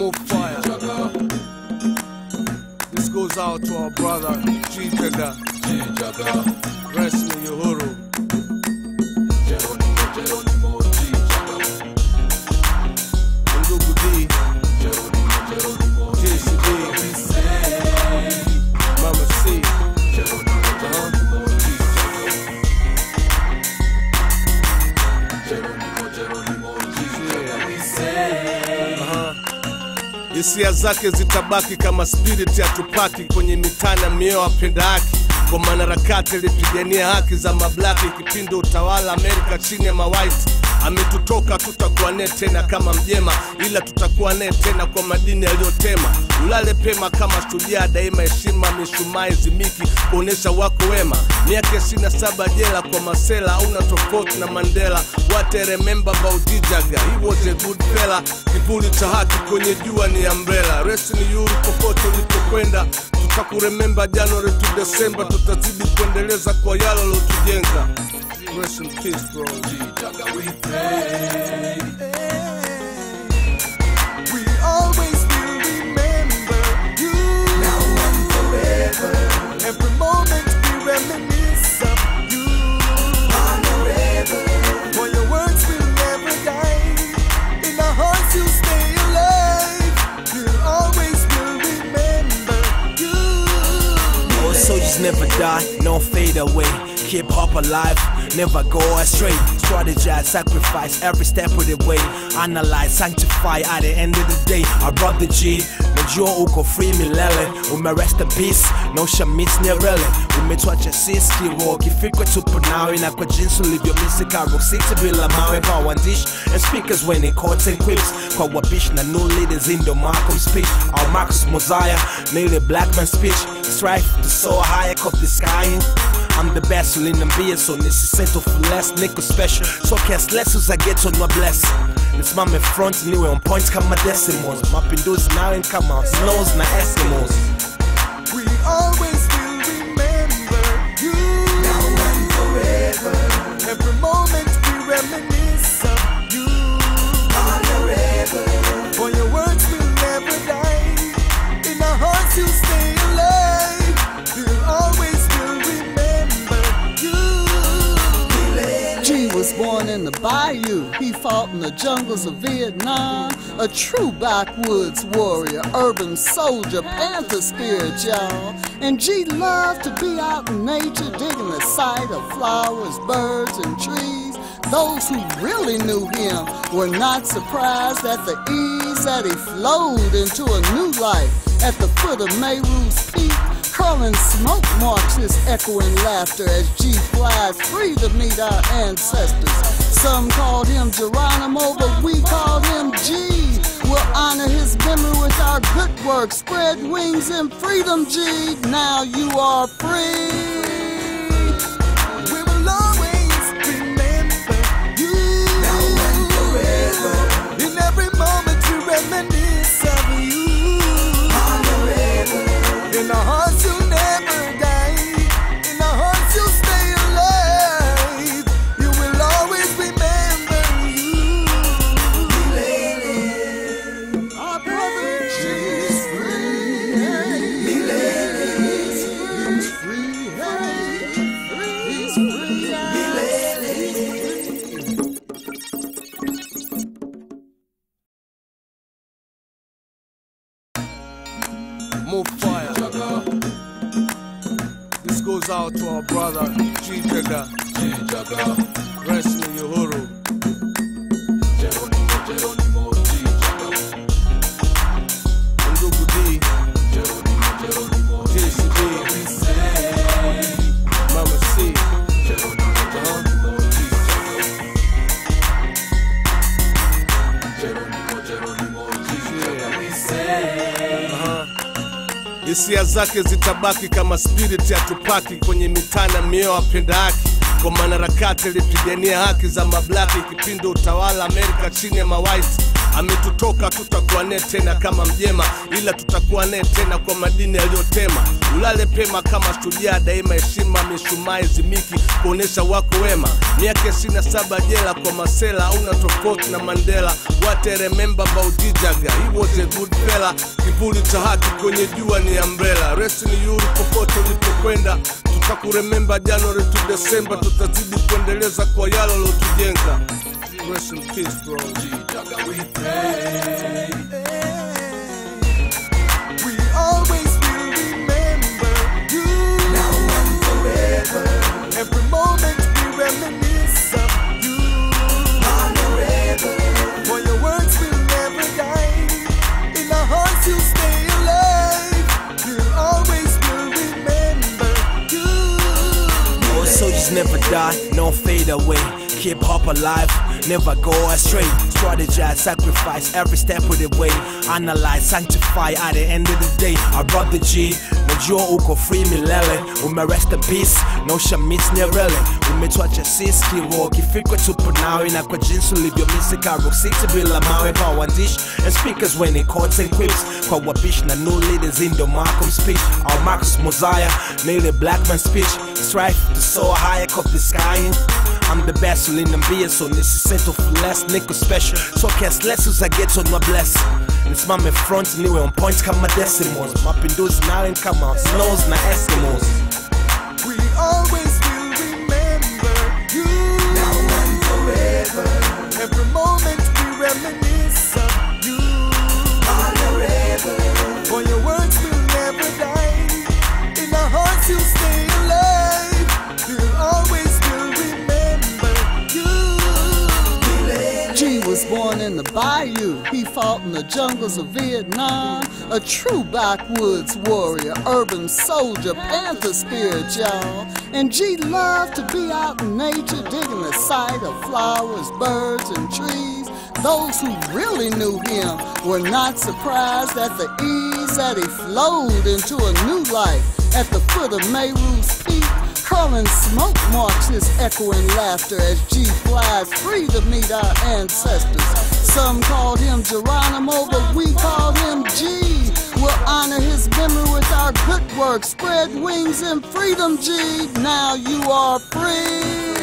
More fire. This goes out to our brother ji Jaga. Rest in Uhuru. Hisia zake zitabaki kama spirit ya Tupaki kwenye mitana mioyo apenda haki. Kwa manarakati alipigania haki za mablaki kipindi utawala Amerika chini ya mawhite ametutoka, tutakuwa naye tena kama mjema, ila tutakuwa naye tena kwa madini yaliyotema. Ulale pema kama shujaa daima, heshima mishumaa zimiki kuonesha wako wema. Miaka ishirini na saba jela kwa masela, una tofauti na Mandela. What baudijaga about Dijaga, he was a good fella. Kivuli cha haki kwenye jua ni umbrella. Rest ni yuru popote ulipokwenda, tutakurememba January to December, tutazidi kuendeleza kwa yalo uliotujenga. Rest in peace, bro. We always will remember you. Forever. Every moment we reminisce of you. Honorable. For your words will never die. In our hearts you stay alive. We'll always will remember you. Soldiers never die, no fade away. Keep hope alive, never go astray. Strategize, sacrifice every step of the way. Analyze, sanctify at the end of the day. I brought the G. Najua uko free milele ume rest in peace no shamis Nyerere umetwacha sisi kiroho kifikwe tupo nawe na kwa Rock City bila mawe kwa waandishi and speakers when in courts and quips kwa wabishi na new leaders in the Malcolm speech our Marcus Mosiah nail a black man speech strive to soar higher cup the sky I'm the best uliniambia so nisisettle for less niko special. So cast less as I get on my bless. Nisimame front niwe on point kama decimals. Mapinduzi nawe kama snows na Eskimos. We always Fought in the jungles of Vietnam. A true backwoods warrior, urban soldier, panther spirit, y'all. And G loved to be out in nature, digging the sight of flowers, birds, and trees. Those who really knew him were not surprised at the ease that he flowed into a new life at the foot of Meru's Peak. Curling smoke marks his echoing laughter as G flies free to meet our ancestors. Some called him Geronimo, but we called him G. We'll honor his memory with our good work. Spread wings in freedom, G. Now you are free. We will always More fire. This goes out to our brother ji Jaga. Rest in Uhuru. Hisia zake zitabaki kama spirit ya Tupaki kwenye mitana mioyo apenda haki kwa mwanaharakati alipigania haki za mablaki kipindi utawala Amerika chini ya mawaiti ametutoka, tutakuwa naye tena kama mjema, ila tutakuwa naye tena kwa madini yaliyotema. Ulale pema kama shujaa daima, heshima mishumaa zimiki kuonesha wako wema. Miaka ishirini saba jela kwa masela, una tofauti na Mandela. What I remember about Jijaga, he was a good fella. Kivuli cha haki kwenye jua ni umbrella. Rest ni yuri popote ulipokwenda, tutakurememba January to December, tutazidi kuendeleza kwa yalo lotujenga. Die, no fade away. Keep hope alive, never go astray. Strategize, sacrifice every step of the way. Analyze, sanctify at the end of the day. I brought the G, najua uko free milele. Ume rest in peace, no shamis Nyerere. Umetwacha sisi kiroho, kifikra tupo nawe na kwa jinsi ulivyomisi karo city bila mawe pa dish, and speakers when they quotes and quips. Kwa wabishi na new leaders in the Malcolm speech. Our Marcus Mosiah, nearly black man speech. Strive to soar higher, cop the sky. I'm the best uliniambia so nisisettle for less niko special so cast lessons I get on my blessing nisimame front niwe on point kama decimals. Mapinduzi nawe kama snows na eskimos. We always bayou. He fought in the jungles of Vietnam. A true backwoods warrior, urban soldier, panther spirit, y'all. And G loved to be out in nature, digging the sight of flowers, birds, and trees. Those who really knew him were not surprised at the ease that he flowed into a new life at the foot of Meru's Peak. Curling smoke marks his echoing laughter as G flies free to meet our ancestors. Some called him Geronimo, but we call him G. We'll honor his memory with our good work. Spread wings in freedom, G. Now you are free.